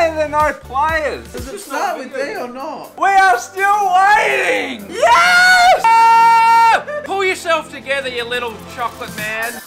Why are there no players? Does it start with D or not? We are still waiting! Yes! Ah! Pull yourself together, you little chocolate man.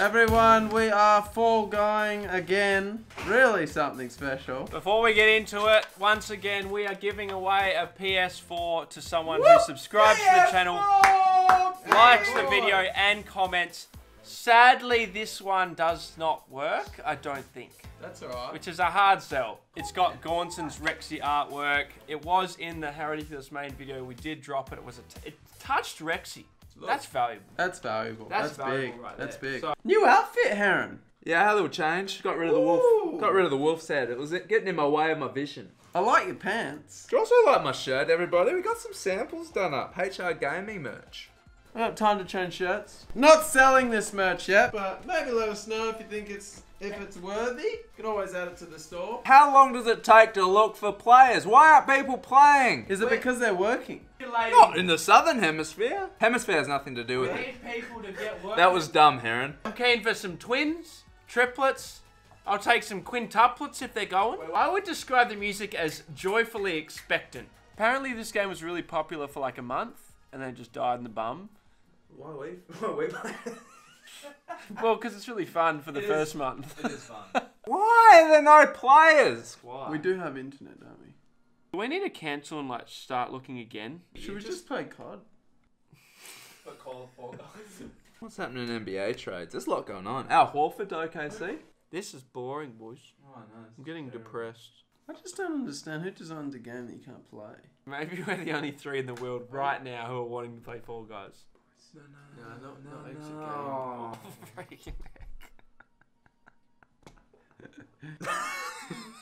Everyone, we are fall going again. Really something special. Before we get into it, once again, we are giving away a PS4 to someone who subscribes to the channel, likes the video, and comments. Sadly, this one does not work, I don't think. That's alright. Which is a hard sell. It's got Gaunson's Rexy artwork. It was in the How Ridiculous main video. We did drop it. It was a t it touched Rexy. That's valuable. That's valuable. That's That's, valuable big. right That's there. big. So- New outfit, Herron. Yeah, I had a little change. Got rid of the Ooh. wolf. Got rid of the wolf's head. It was getting in my way of my vision. I like your pants. Do you also like my shirt, everybody? We got some samples done up. HR Gaming merch. I got time to change shirts. Not selling this merch yet, but maybe let us know if you think it's if it's worthy. You can always add it to the store. How long does it take to look for players? Why aren't people playing? Is it because they're working? Not in the southern hemisphere. Hemisphere has nothing to do with We it. people to get work. That was dumb, Herron. I'm keen for some twins, triplets. I'll take some quintuplets if they're going. I would describe the music as joyfully expectant. Apparently, this game was really popular for like a month and then just died in the bum. Why we? Why we playing? Well, because it's really fun for the first month. It is fun. Why are there no players? Why? We do have internet, don't we? Do we need to cancel and like start looking again? Should we just play COD? But call for guys. What's happening in NBA trades? There's a lot going on. Al Horford to OKC. This is boring, boys. Oh, no. I'm getting depressed. I just don't understand who designs a game that you can't play. Maybe we're the only three in the world right now who are wanting to play Fall Guys. No, not, not exit no. game.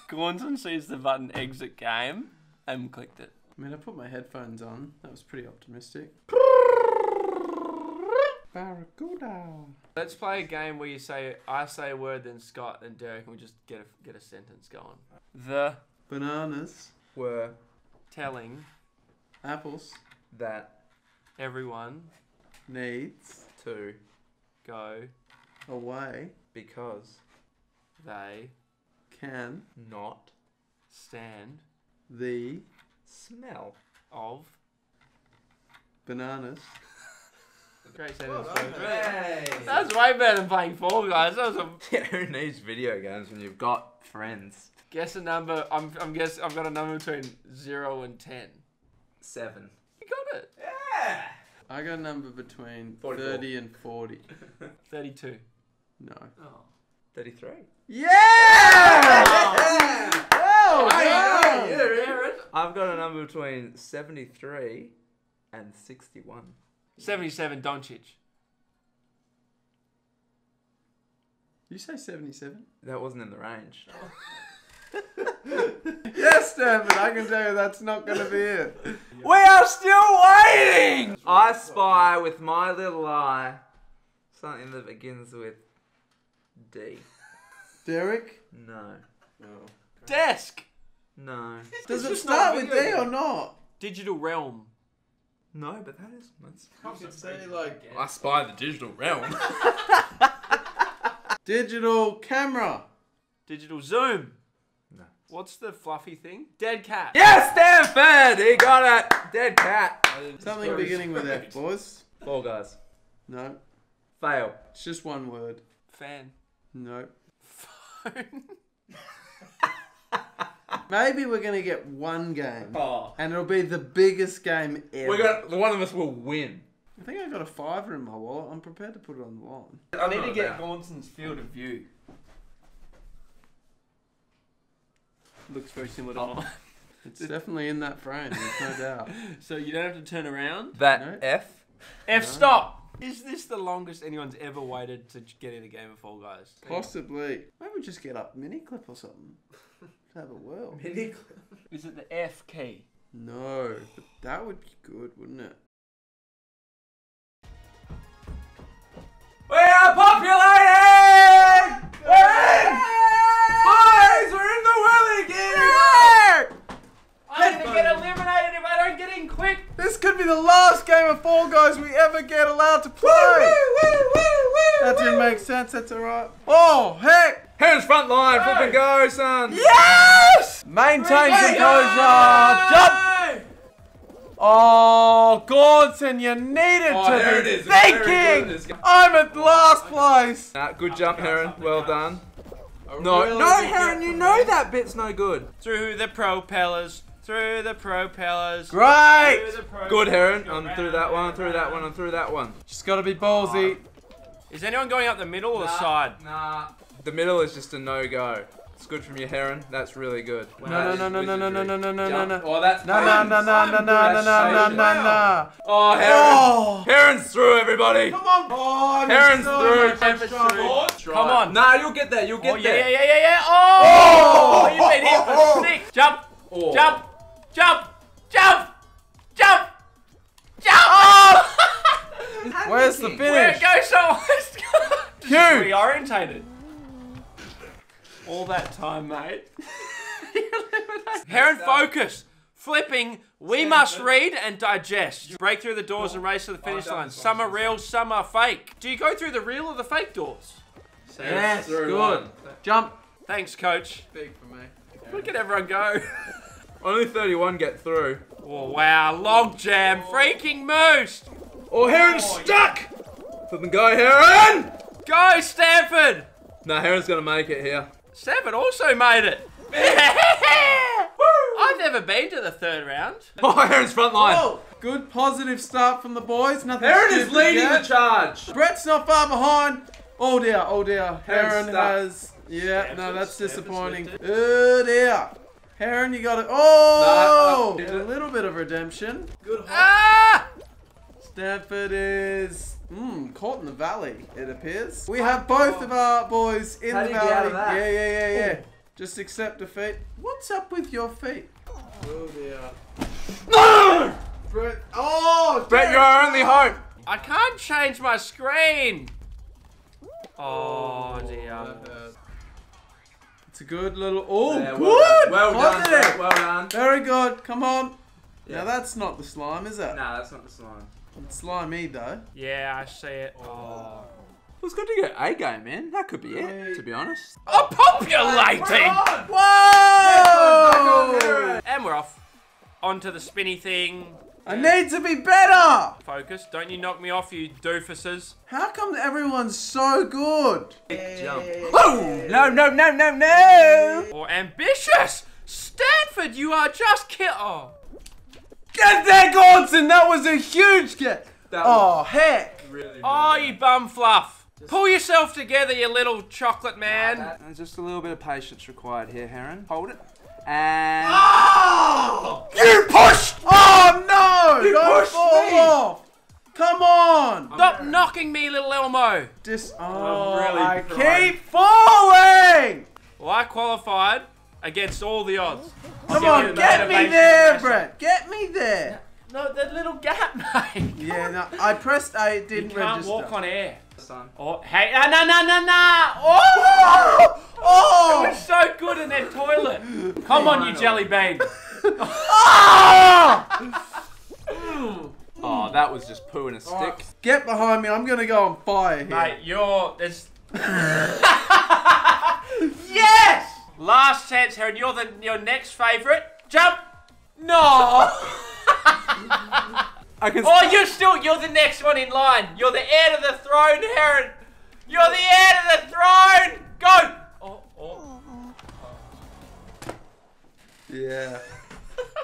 Gaunson sees the button exit game and clicked it. I mean, I put my headphones on. That was pretty optimistic. Barracuda. Let's play a game where you say I say a word, then Scott, then Derek, and we just get a get a sentence going. The Bananas. Were telling Apples. that everyone Needs. to go Away. because they Can. not stand The. smell. of Bananas. great sentence. done. Hey. That's way better than playing Fall Guys. That was a Yeah, who needs video games when you've got friends? guess a number. I'm I'm guess I've got a number between zero and ten. Seven. You got it. Yeah. I got a number between 44. 30 and 40. Thirty-two. No. Oh. 33. Yeah! Yeah! Well Hey, done! hey, I've got a number between 73 and 61. Seventy-seven. Doncic. You say 77? That wasn't in the range. Yes, Stanford, I can tell you that's not going to be it. We are still waiting! I spy with my little eye something that begins with D. Derek? No. Desk. No. Does it start with D or not? Digital realm. No, but that is. That's... You could say like I spy the digital realm. digital camera. Digital zoom. No. What's the fluffy thing? Dead cat. yes, Stanford! He got it! Dead cat. Something beginning with F, boys. Four guys. No, Fail. it's just one word. Fan. No. Phone. Maybe we're going to get one game. Oh. And it'll be the biggest game ever. We're gonna. The one of us will win. I think I got a fiver in my wallet. I'm prepared to put it on the line. I need to oh, get about- Gaunson's field of view. Looks very similar to Oh. mine. It's definitely in that frame, there's no doubt. So you don't have to turn around. That No. F. F No. stop. Is this the longest anyone's ever waited to get in a game of Fall Guys? Possibly. Maybe we just get up Miniclip or something. to Have a whirl. Miniclip. Is it the F key? No, but that would be good, wouldn't it? Yes! Maintain composure. Jump. Oh, Gordon, you needed Oh, to there be it is. It's good, thinking. I'm at last place. Nah, good jump, Herron. Well done. A No, really no, Herron, you know me. that bit's no good. Through the propellers. Through the propellers. Great. The propellers. Good, Herron. Go On round, through that one, round, through that round. one, and through that one. Just got to be ballsy. Is anyone going up the middle or the side? Nah. The middle is just a no-go. It's good from you, Herron. That's really good. No, no, no, no, no, no, no, no, no, no, no, no. Oh, that's No, no, no, no, no, no, no, no, no, no, no. Oh, Herron. Oh. Herron's through, everybody. Come on. Oh, I'm Herron's so through. much in trouble. Come on. Nah, you'll get there. You'll get Oh, yeah, there. yeah, yeah, yeah, yeah. Oh! You've been here Oh. for six. Jump, Oh. jump, jump, jump, jump, jump! Where's the Where finish? it goes so Cue. reorientated. All that time, mate. Herron focus. Flipping, we must read and digest. Break through the doors oh, and race to the finish line. Some are real, some are fake. Do you go through the real or the fake doors? Yes, Through good. one. Jump. Thanks, coach. Big for me. Look at everyone go. Only 31 get through. Oh, wow. Log jam. Oh. Freaking moose. Oh, Herron's oh, stuck. Flip and go, Herron. Go, Stanford. No, Herron's gonna make it here. Stanford also made it. I've never been to the third round. Oh, Herron's front line. Oh, good positive start from the boys. Nothing Herron is leading yet. the charge. Brett's not far behind. Oh dear, oh dear. Herron's Herron stuck. has. Yeah, no, that's Stanford's disappointing. Oh dear. Herron, you got it. Oh! No, no. a little bit of redemption. Good. Ah! Stanford is mm, caught in the valley, it appears. We have both of our boys in How the do get valley. out of that? Yeah, yeah, yeah, yeah. Just accept defeat. What's up with your feet? Oh dear. No! Brett. Oh, Brett, you're our only hope. I can't change my screen. Oh dear. It's a good little. Oh, Yeah, well good. done. Well done. Brett, Well done. Very good. Come on. Yeah. Now that's not the slime, is it? Nah, that's not the slime. It's slimy though. Yeah, I see it. Oh. It was good to get A game, man. That could be it, to be honest. Oh, populating! Whoa! And we're off. Onto the spinny thing. I need to be better. Focus. Don't you knock me off, you doofuses. How come everyone's so good? Big Jump. Oh! No, no, no, no, no! Or ambitious! Stanford, you are just kill. Oh. Get there, Gordon. That was a huge get. That Oh heck! really, Oh, you bum fluff. Pull yourself together, you little chocolate man. There's just a little bit of patience required here, Herron. Hold it. And. Oh! You pushed! Oh no! You Don't pushed fall me. off! Come on! Stop knocking me, little Elmo. Dis- oh, really I trying. keep falling! Well, I qualified against all the odds. Come on, get me there. Brett. Get me there. No, that little gap, mate. Yeah, no, I pressed A, it You didn't can't register. walk on air. Son. Oh, hey, no, no, no, no, no. Oh! Oh! It's so good in that toilet. Come on, you jelly bean. Ah! Hmm. Oh, that was just poo in a stick. Get behind me. I'm gonna go on fire here. Mate, you're. There's. Yes! Last chance, Herron. You're the your next favourite. Jump! No! I can. Oh, you're still. You're the next one in line. You're the heir to the throne, Herron. You're the heir to the throne. Go! Oh, oh. Yeah.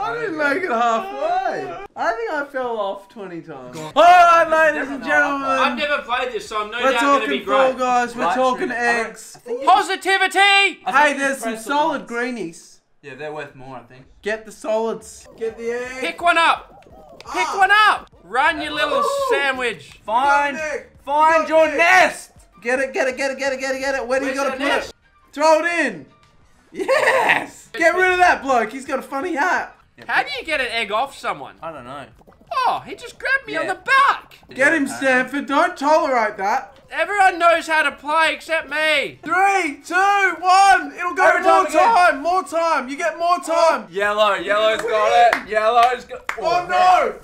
I didn't make it halfway. I think I fell off 20 times. Alright, ladies and gentlemen. I've never played this, so I'm no We're doubt going to be talking Fall. Guys, we're Right, talking true. eggs. Positivity! Hey, there's some solid greenies. Yeah, they're worth more, I think. Get the solids. Get the eggs. Pick one up. Pick Ah. one up. Run, you little Ooh. sandwich. Find, egg. find You your egg. nest. Get it, get it, get it, get it, get it, get it. Where do you Where's gotta the put nest? it? Throw it in. Yes. Get rid of that bloke. He's got a funny hat. How do you get an egg off someone? I don't know. Oh, he just grabbed me on the back. Get him, Stanford. Don't tolerate that. Everyone knows how to play except me. Three, two, one. It'll go Overtime more again. time. More time. You get more time. Oh, yellow, yellow's got it. Yellow's got. Oh, oh no.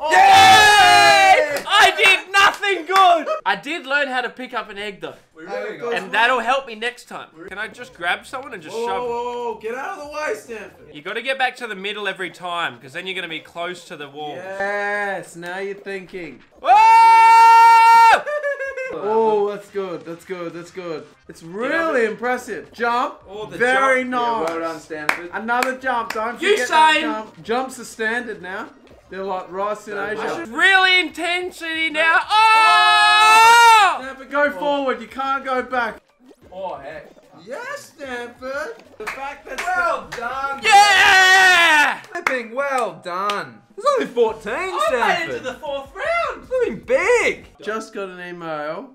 Oh, Yay! I did nothing good. I did learn how to pick up an egg though, We really got goes- and that'll help me next time. Can I just grab someone and just Whoa, shove? whoa, whoa, whoa, get out of the way, Stanford. You got to get back to the middle every time, because then you're gonna be close to the wall. Yes, now you're thinking. Whoa! Oh, that's good. That's good. That's good. It's really impressive. Jump. Oh, the Very jump. nice. well done, Stanford. Another jump. Don't You forget that saying- jump. Jumps are standard now. They're like rice in Asia. Really intensity now. Oh! Stanford, go forward. You can't go back. Oh heck. Yes, Stanford. The fact that Well done. Yeah! I Flipping well done. There's only 14, I made it to the fourth round. Something big. just got an email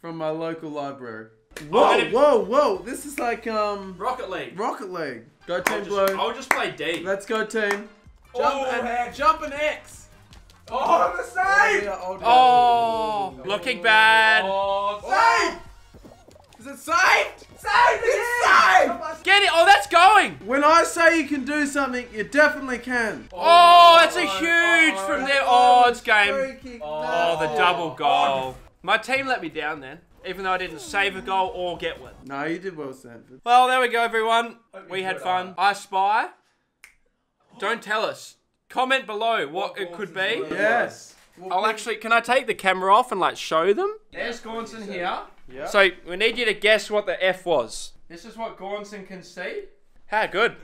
from my local library. Whoa, gonna- whoa, whoa! This is like um Rocket League. Rocket League. Go I'll team just, blue. I'll just play D. Let's go team. Oh, Jump and heck. jump and X. Oh, oh the save. Oh, looking bad. Oh, Save! Is it saved? Saved again! Saved! Get it. Oh, that's going. When I say you can do something, you definitely can. Oh, that's a huge from there. Oh, it's game. Freaking Oh, the double goal. My team let me down then, even though I didn't save a goal or get one. No, you did well, Stanford. Well, there we go, everyone. We had enjoyed fun. I spy. Don't tell us. Comment below what it could be. Yes. I'll actually. Can I take the camera off and like show them? There's Gaunson here. Yeah. So we need you to guess what the F was. This is what Gaunson can see. How good.